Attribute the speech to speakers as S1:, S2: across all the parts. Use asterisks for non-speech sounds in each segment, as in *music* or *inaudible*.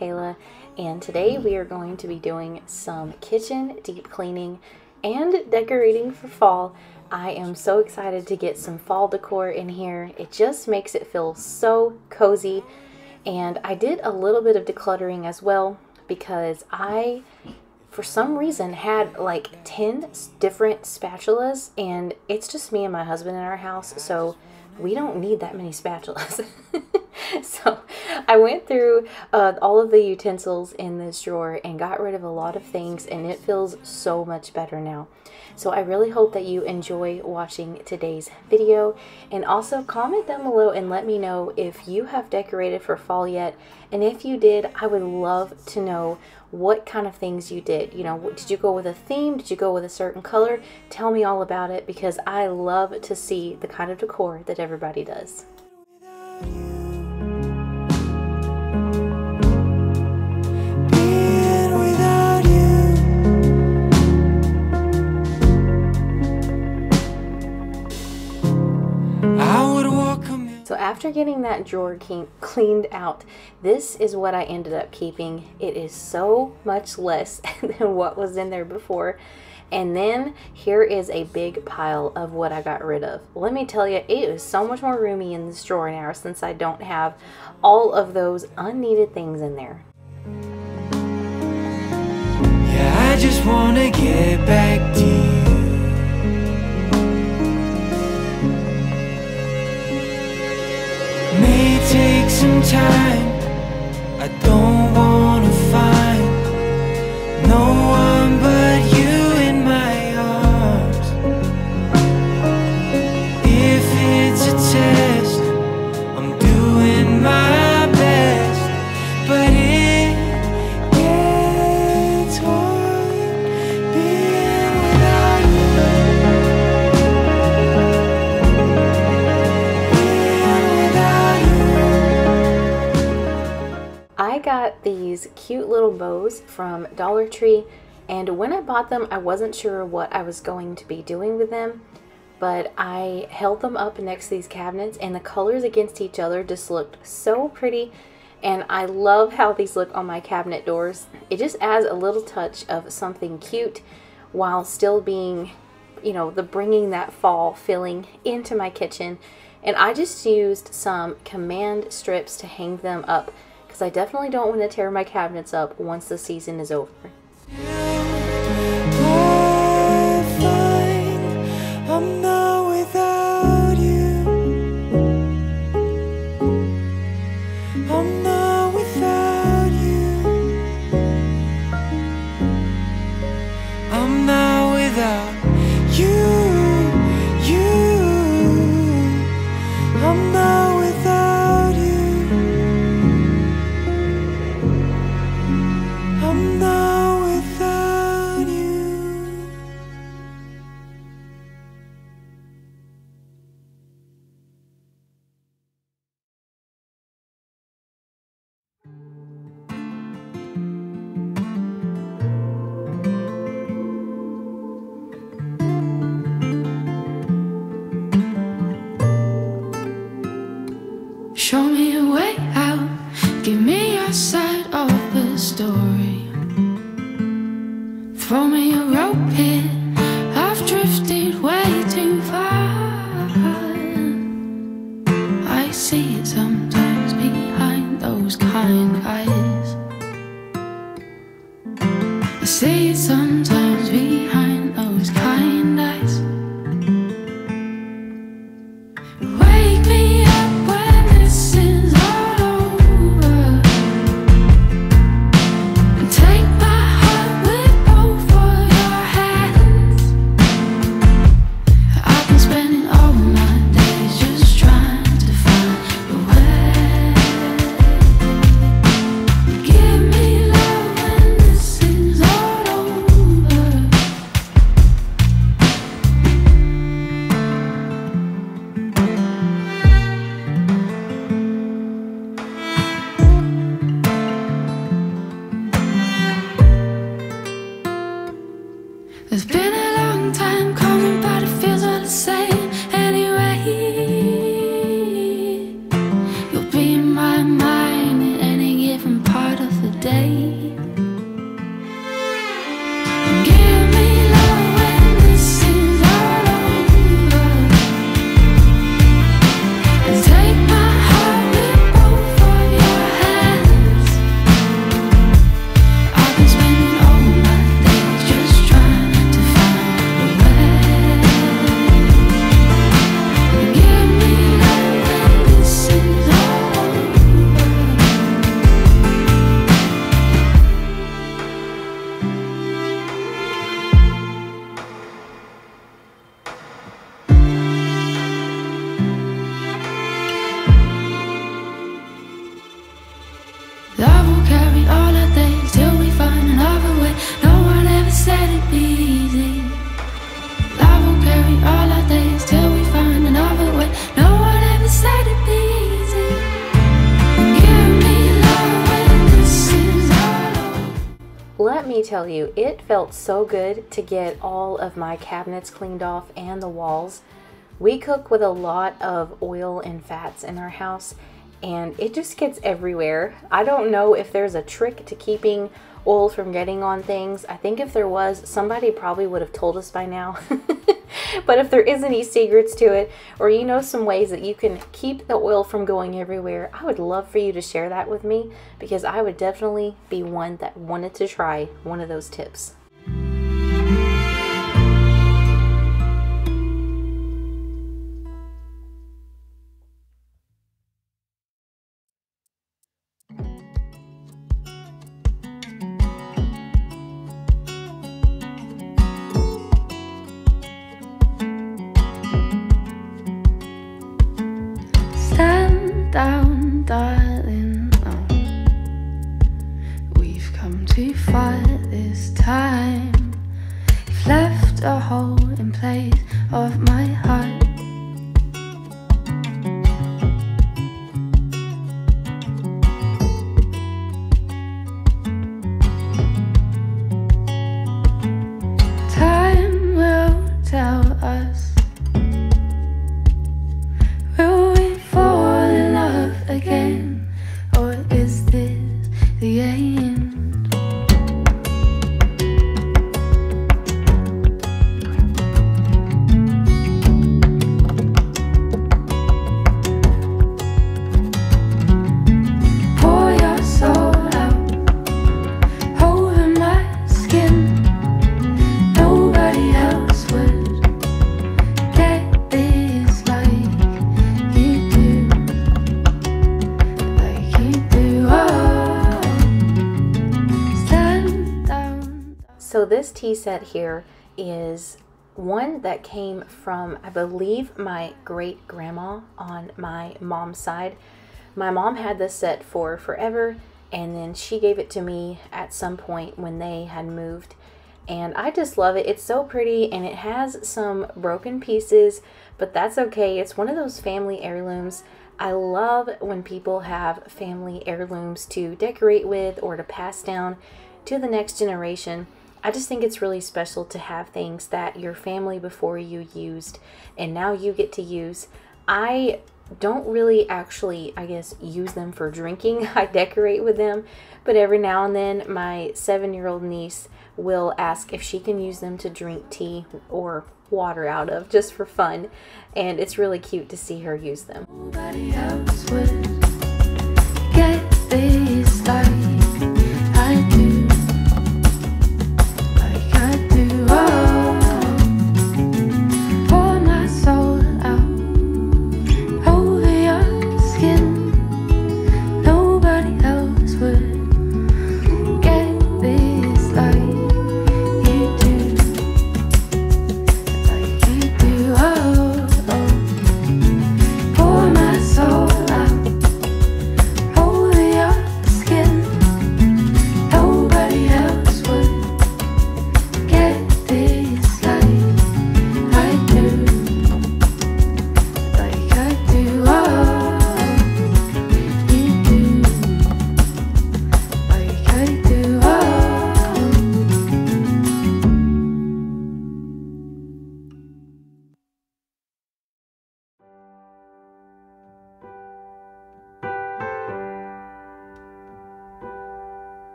S1: Kayla and today we are going to be doing some kitchen deep cleaning and decorating for fall. I am so excited to get some fall decor in here. It just makes it feel so cozy and I did a little bit of decluttering as well because I for some reason had like 10 different spatulas and it's just me and my husband in our house so we don't need that many spatulas. *laughs* *laughs* so I went through uh, all of the utensils in this drawer and got rid of a lot of things and it feels so much better now. So I really hope that you enjoy watching today's video and also comment down below and let me know if you have decorated for fall yet and if you did I would love to know what kind of things you did. You know, did you go with a theme? Did you go with a certain color? Tell me all about it because I love to see the kind of decor that everybody does. After getting that drawer cleaned out, this is what I ended up keeping. It is so much less *laughs* than what was in there before. And then here is a big pile of what I got rid of. Let me tell you, it is so much more roomy in this drawer now since I don't have all of those unneeded things in there. Yeah, I just want to get back to you. Some time cute little bows from Dollar Tree and when I bought them I wasn't sure what I was going to be doing with them but I held them up next to these cabinets and the colors against each other just looked so pretty and I love how these look on my cabinet doors. It just adds a little touch of something cute while still being, you know, the bringing that fall feeling into my kitchen. And I just used some command strips to hang them up because I definitely don't want to tear my cabinets up once the season is over. Those kind eyes. I see it sometimes tell you, it felt so good to get all of my cabinets cleaned off and the walls. We cook with a lot of oil and fats in our house, and it just gets everywhere. I don't know if there's a trick to keeping oil from getting on things. I think if there was, somebody probably would have told us by now. *laughs* *laughs* but if there is any secrets to it, or you know some ways that you can keep the oil from going everywhere, I would love for you to share that with me because I would definitely be one that wanted to try one of those tips. So this tea set here is one that came from, I believe, my great grandma on my mom's side. My mom had this set for forever, and then she gave it to me at some point when they had moved. And I just love it. It's so pretty, and it has some broken pieces, but that's okay. It's one of those family heirlooms. I love when people have family heirlooms to decorate with or to pass down to the next generation. I just think it's really special to have things that your family before you used and now you get to use. I don't really actually, I guess, use them for drinking. *laughs* I decorate with them, but every now and then my seven year old niece will ask if she can use them to drink tea or water out of just for fun. And it's really cute to see her use them.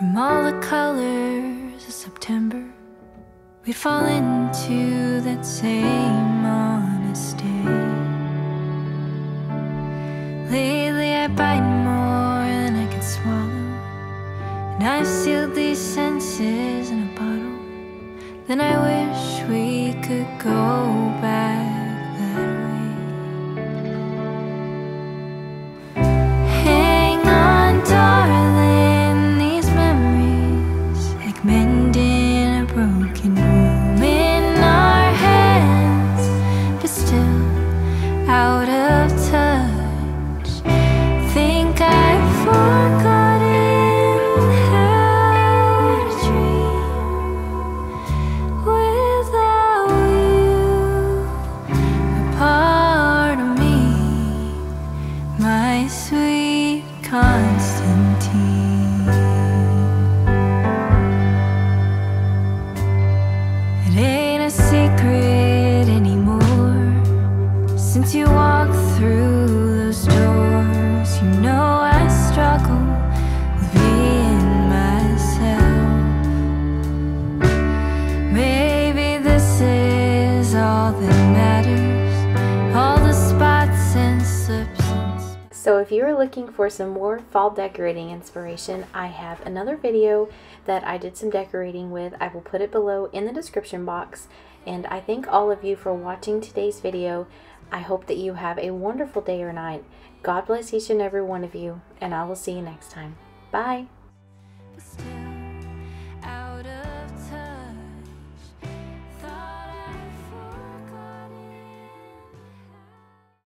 S2: From all the colors of September we'd fall into that same honest day. Lately I bite more than I can swallow And I've sealed these senses in a bottle. Then I wish we could go you know I struggle being myself. Maybe all that matters. All the spots and
S1: So if you're looking for some more fall decorating inspiration, I have another video that I did some decorating with. I will put it below in the description box. And I thank all of you for watching today's video. I hope that you have a wonderful day or night. God bless each and every one of you, and I will see you next time. Bye.